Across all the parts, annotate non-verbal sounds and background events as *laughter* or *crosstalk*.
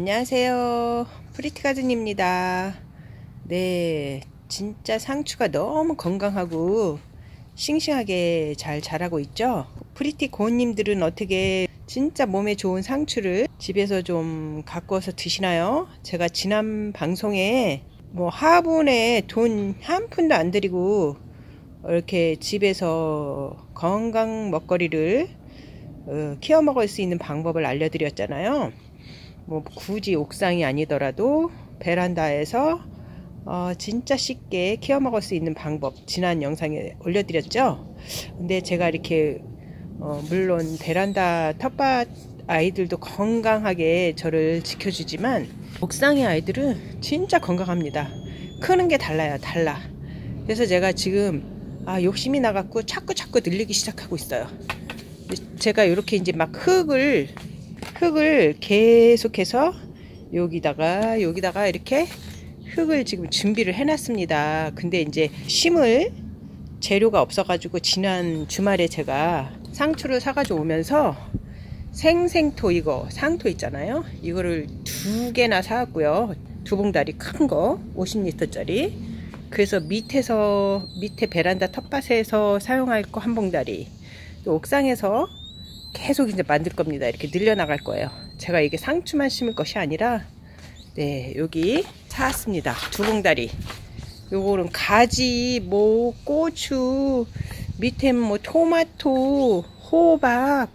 안녕하세요. 프리티가든입니다. 네, 진짜 상추가 너무 건강하고 싱싱하게 잘 자라고 있죠? 프리티 고님들은 어떻게 진짜 몸에 좋은 상추를 집에서 좀 갖고 와서 드시나요? 제가 지난 방송에 뭐 화분에 돈 한 푼도 안 들이고 이렇게 집에서 건강 먹거리를 어, 키워 먹을 수 있는 방법을 알려드렸잖아요. 뭐 굳이 옥상이 아니더라도 베란다에서 어, 진짜 쉽게 키워 먹을 수 있는 방법 지난 영상에 올려드렸죠? 근데 제가 이렇게 어, 물론 베란다 텃밭 아이들도 건강하게 저를 지켜주지만 옥상의 아이들은 진짜 건강합니다. 크는 게 달라요 달라. 그래서 제가 지금 아, 욕심이 나갖고 자꾸 자꾸 늘리기 시작하고 있어요. 제가 이렇게 이제 막 흙을 흙을 계속해서 여기다가 여기다가 이렇게 흙을 지금 준비를 해놨습니다. 근데 이제 심을 재료가 없어가지고 지난 주말에 제가 상추를 사가지고 오면서 생생토 이거 상토 있잖아요. 이거를 두 개나 사왔고요. 두 봉다리 큰 거 50리터짜리. 그래서 밑에서 밑에 베란다 텃밭에서 사용할 거 한 봉다리. 또 옥상에서 계속 이제 만들 겁니다. 이렇게 늘려나갈 거예요. 제가 이게 상추만 심을 것이 아니라 네 여기 사왔습니다. 두 봉다리. 요거는 가지, 뭐 고추, 밑에 뭐 토마토, 호박.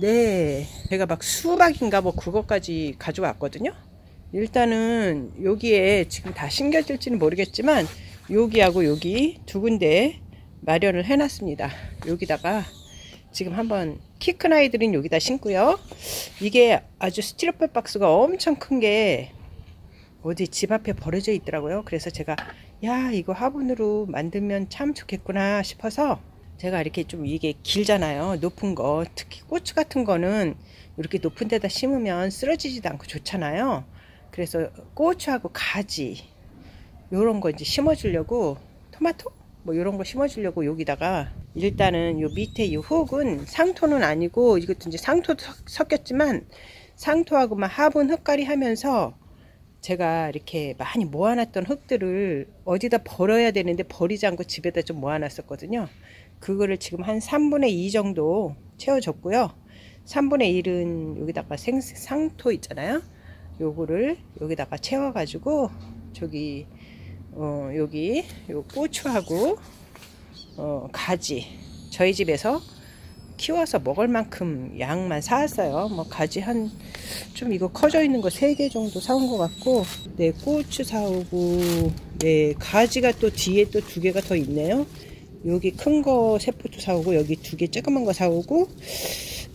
네 제가 막 수박인가 뭐 그것까지 가져왔거든요. 일단은 여기에 지금 다 심겨질지는 모르겠지만 여기하고 여기 두 군데 마련을 해놨습니다. 여기다가 지금 한번 키 큰 아이들은 여기다 심고요. 이게 아주 스티로폼 박스가 엄청 큰 게 어디 집 앞에 버려져 있더라고요. 그래서 제가 야 이거 화분으로 만들면 참 좋겠구나 싶어서 제가 이렇게 좀 이게 길잖아요. 높은 거 특히 고추 같은 거는 이렇게 높은 데다 심으면 쓰러지지도 않고 좋잖아요. 그래서 고추하고 가지 요런 거 이제 심어주려고 토마토 뭐 이런 거 심어주려고 여기다가 일단은 요 밑에 이 흙은 상토는 아니고 이것도 이제 상토도 섞였지만 상토하고만 화분 흙갈이 하면서 제가 이렇게 많이 모아놨던 흙들을 어디다 버려야 되는데 버리지 않고 집에다 좀 모아놨었거든요. 그거를 지금 한 3분의 2 정도 채워줬고요. 3분의 1은 여기다가 생, 상토 있잖아요. 요거를 여기다가 채워가지고 저기 어, 여기 요 고추하고 어, 가지 저희 집에서 키워서 먹을 만큼 양만 사왔어요. 뭐 가지 한 좀 이거 커져 있는 거 3개 정도 사온 것 같고 네 고추 사오고 네 가지가 또 뒤에 또 두 개가 더 있네요. 여기 큰 거 세 포트 사오고 여기 두 개 조그만 거 사오고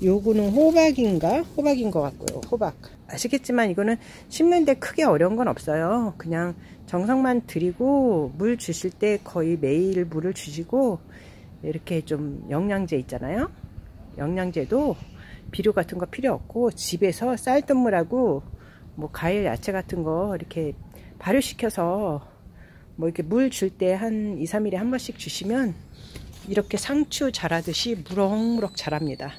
요거는 호박인가? 호박인 것 같고요. 호박. 아시겠지만 이거는 심는데 크게 어려운 건 없어요. 그냥 정성만 들이고 물 주실 때 거의 매일 물을 주시고 이렇게 좀 영양제 있잖아요. 영양제도 비료 같은 거 필요 없고 집에서 쌀뜨물하고 뭐 과일 야채 같은 거 이렇게 발효시켜서 뭐 이렇게 물 줄 때 한 2, 3일에 한 번씩 주시면 이렇게 상추 자라듯이 무럭무럭 자랍니다.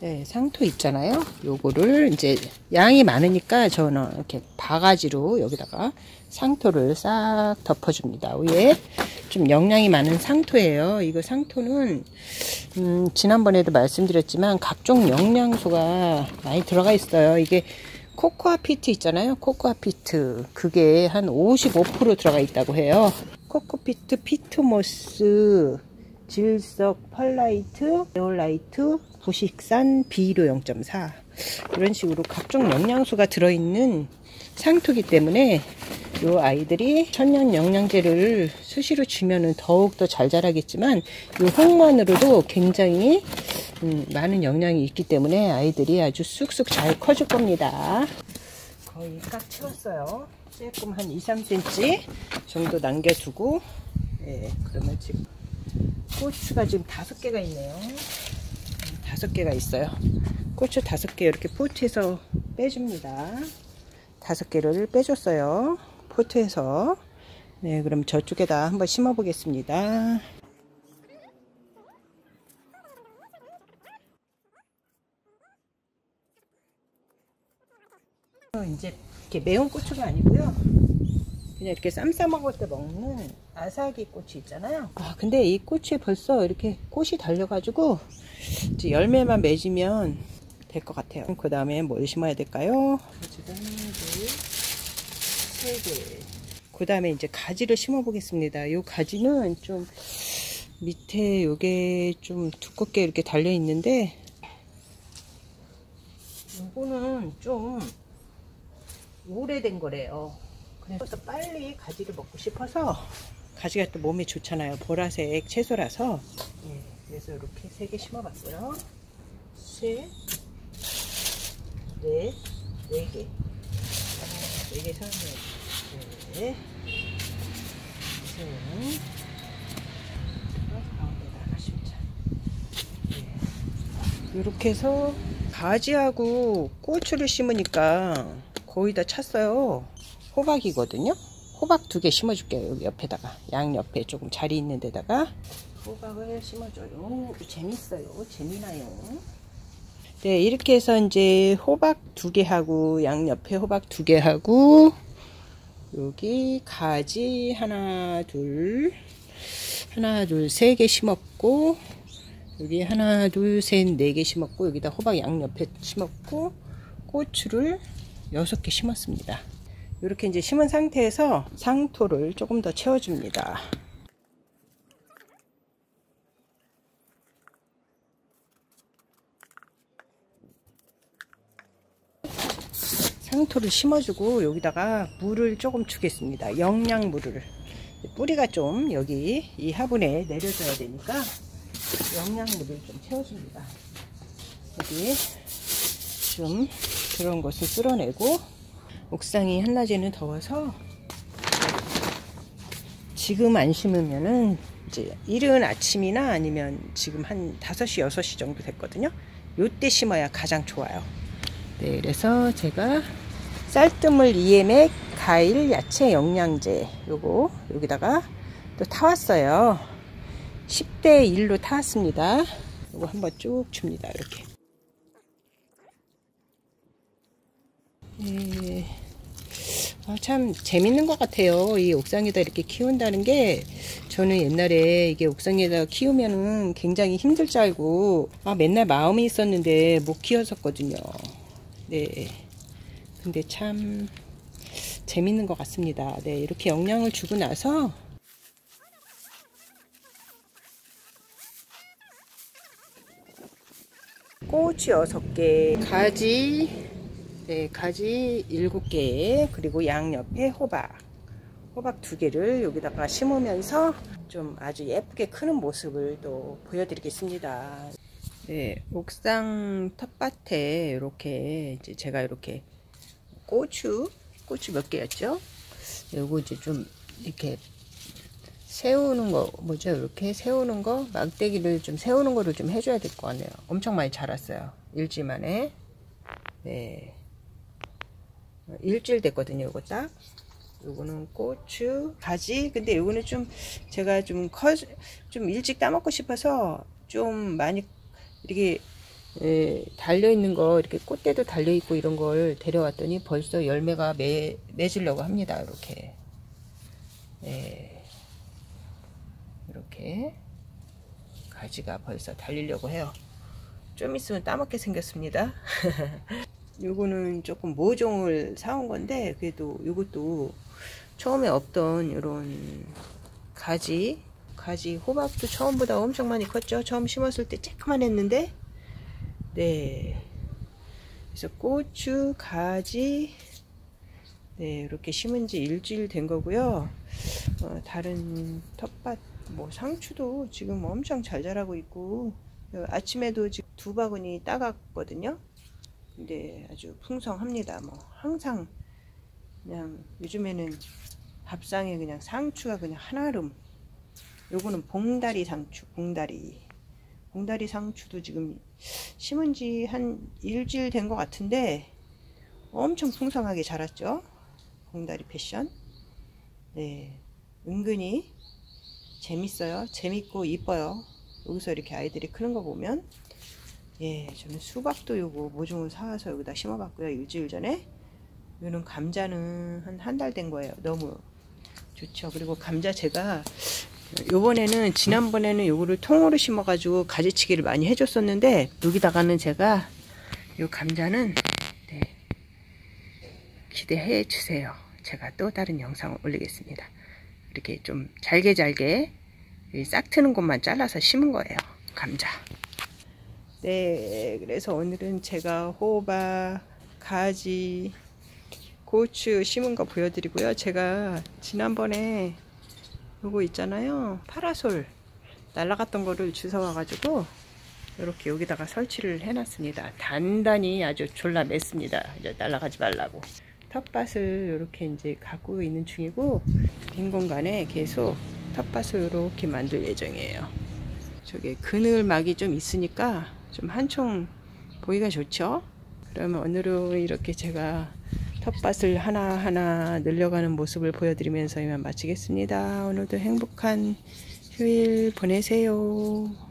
네, 상토 있잖아요. 요거를 이제 양이 많으니까 저는 이렇게 바가지로 여기다가 상토를 싹 덮어줍니다. 위에 좀 영양이 많은 상토예요. 이거 상토는 음, 지난번에도 말씀드렸지만 각종 영양소가 많이 들어가 있어요. 이게 코코아 피트 있잖아요. 코코아 피트 그게 한 55% 들어가 있다고 해요. 코코피트 피트모스 질석 펄라이트 제올라이트 부식산 비료 0.4 이런 식으로 각종 영양소가 들어있는 상토기 때문에 이 아이들이 천연 영양제를 수시로 주면은 더욱더 잘 자라겠지만 이 흙만으로도 굉장히 음, 많은 영양이 있기 때문에 아이들이 아주 쑥쑥 잘 커질 겁니다. 거의 꽉 채웠어요. 조금 한 2, 3cm 정도 남겨두고 예, 그러면 지금 고추가 지금 다섯 개가 있네요 다섯 개가 있어요. 고추 다섯 개 이렇게 포트에서 빼줍니다. 다섯 개를 빼줬어요. 포트에서. 네, 그럼 저쪽에다 한번 심어 보겠습니다. 이제 이렇게 매운 고추가 아니고요. 그냥 이렇게 쌈 싸 먹을 때 먹는 아사기 고추 있잖아요. 아 근데 이 고추에 벌써 이렇게 꽃이 달려가지고 이제 열매만 맺으면 될 것 같아요. 그 다음에 뭘 심어야 될까요? 지금 세 개. 그 다음에 이제 가지를 심어 보겠습니다. 이 가지는 좀 밑에 요게 좀 두껍게 이렇게 달려 있는데 요거는 좀 오래된 거래요. 그래서 빨리 가지를 먹고 싶어서 가지가 또 몸에 좋잖아요. 보라색 채소라서 예, 그래서 이렇게 세 개 심어봤어요. 셋, 넷, 네 개. 아, 네개 사면 네, 셋, 가운데다 하나 심자. 네. 이렇게 해서 가지하고 고추를 심으니까 거의 다 찼어요. 호박이거든요. 호박 두 개 심어줄게요. 여기 옆에다가 양 옆에 조금 자리 있는 데다가 호박을 심어줘요. 재밌어요. 재미나요. 네 이렇게 해서 이제 호박 두 개 하고 양 옆에 호박 두 개 하고 여기 가지 하나 둘 하나 둘 세 개 심었고 여기 하나 둘 셋 네 개 심었고 여기다 호박 양 옆에 심었고 고추를 여섯 개 심었습니다. 이렇게 이제 심은 상태에서 상토를 조금 더 채워줍니다. 상토를 심어주고 여기다가 물을 조금 주겠습니다. 영양물을 뿌리가 좀 여기 이 화분에 내려줘야 되니까 영양물을 좀 채워줍니다. 여기 좀 그런 것을 쓸어내고 옥상이 한낮에는 더워서 지금 안 심으면은 이제 이른 아침이나 아니면 지금 한 5시 6시 정도 됐거든요. 요때 심어야 가장 좋아요. 네 그래서 제가 쌀뜨물 EM의 과일 야채 영양제 요거 여기다가 또 타왔어요. 10대 1로 타왔습니다. 요거 한번 쭉 줍니다 이렇게. 예. 아, 참 재밌는 것 같아요. 이 옥상에다 이렇게 키운다는 게 저는 옛날에 이게 옥상에다 키우면은 굉장히 힘들 줄 알고 아 맨날 마음이 있었는데 못 키웠었거든요. 네. 근데 참 재밌는 것 같습니다. 네, 이렇게 영양을 주고 나서 꼬치 6개, 가지 네, 가지 7개 그리고 양옆에 호박 호박 두 개를 여기다가 심으면서 좀 아주 예쁘게 크는 모습을 또 보여드리겠습니다. 네, 옥상 텃밭에 이렇게 이제 제가 이렇게 고추 고추 몇 개였죠? 요거 이제 좀 이렇게 세우는 거 뭐죠? 이렇게 세우는 거 막대기를 좀 세우는 거를 좀 해줘야 될 것 같네요. 엄청 많이 자랐어요. 일주만에 네. 일주일 됐거든요 요거 딱. 요거는 고추 가지. 근데 요거는 좀 제가 좀커좀 일찍 따먹고 싶어서 좀 많이 이렇게 예, 달려 있는 거 이렇게 꽃대도 달려 있고 이런 걸 데려왔더니 벌써 열매가 매, 맺으려고 합니다 이렇게. 예, 이렇게 가지가 벌써 달리려고 해요. 좀 있으면 따먹게 생겼습니다 *laughs* 요거는 조금 모종을 사온 건데 그래도 요것도 처음에 없던 이런 가지 가지 호박도 처음보다 엄청 많이 컸죠. 처음 심었을 때 쬐끄만 했는데 네. 그래서 고추 가지 네 이렇게 심은 지 일주일 된 거고요. 어, 다른 텃밭 뭐 상추도 지금 엄청 잘 자라고 있고 아침에도 지금 두 바구니 따갔거든요 근데 아주 풍성합니다. 뭐 항상 그냥 요즘에는 밥상에 그냥 상추가 그냥 한아름. 요거는 봉다리 상추, 봉다리. 봉다리 상추도 지금 심은 지 한 일주일 된 것 같은데 엄청 풍성하게 자랐죠. 봉다리 패션. 네. 은근히 재밌어요. 재밌고 이뻐요. 여기서 이렇게 아이들이 크는 거 보면 예, 저는 수박도 요거 모종을 사와서 여기다 심어봤고요. 일주일 전에. 이는 감자는 한 한 달 된 거예요. 너무 좋죠. 그리고 감자 제가 요번에는 지난번에는 요거를 통으로 심어가지고 가지치기를 많이 해줬었는데 여기다가는 제가 요 감자는 네, 기대해 주세요. 제가 또 다른 영상을 올리겠습니다. 이렇게 좀 잘게 잘게 이싹 트는 곳만 잘라서 심은 거예요. 감자. 네, 그래서 오늘은 제가 호박, 가지, 고추 심은 거 보여드리고요. 제가 지난번에 요거 있잖아요. 파라솔 날라갔던 거를 주워와가지고 이렇게 여기다가 설치를 해놨습니다. 단단히 아주 졸라 맸습니다. 이제 날아가지 말라고. 텃밭을 이렇게 이제 갖고 있는 중이고 빈 공간에 계속 텃밭을 이렇게 만들 예정이에요. 저기 그늘막이 좀 있으니까 좀 한총 보기가 좋죠. 그러면 오늘은 이렇게 제가 텃밭을 하나하나 늘려가는 모습을 보여드리면서 이만 마치겠습니다. 오늘도 행복한 휴일 보내세요.